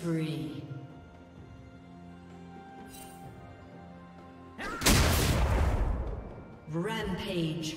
Spree. Rampage.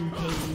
Rampage.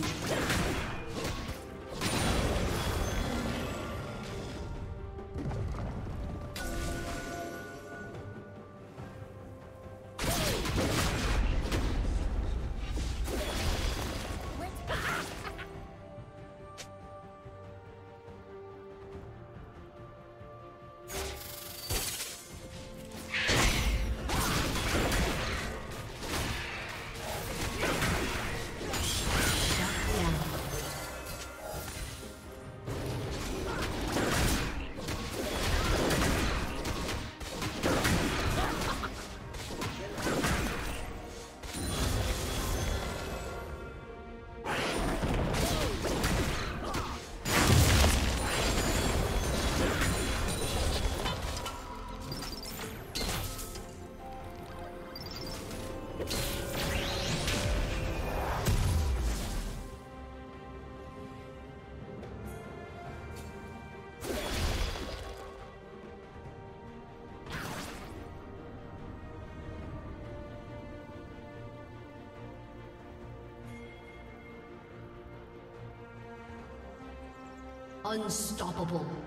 Unstoppable.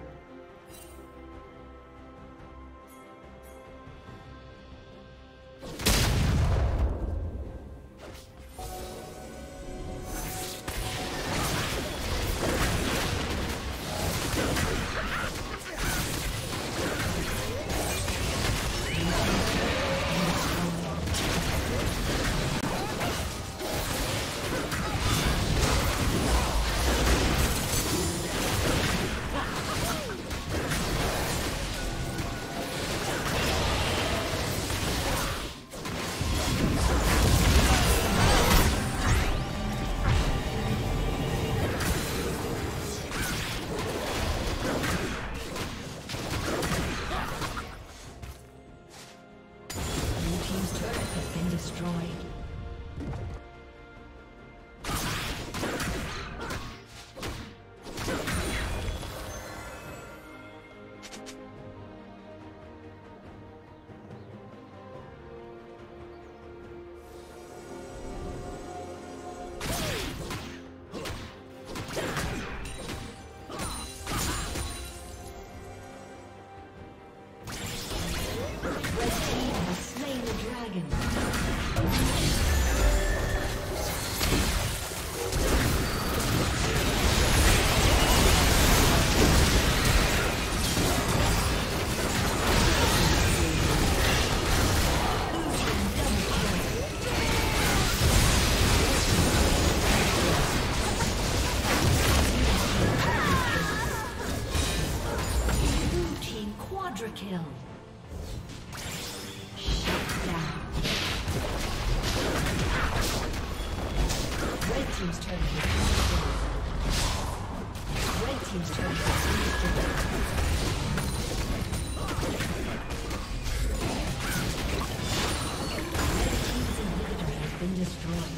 destroyed.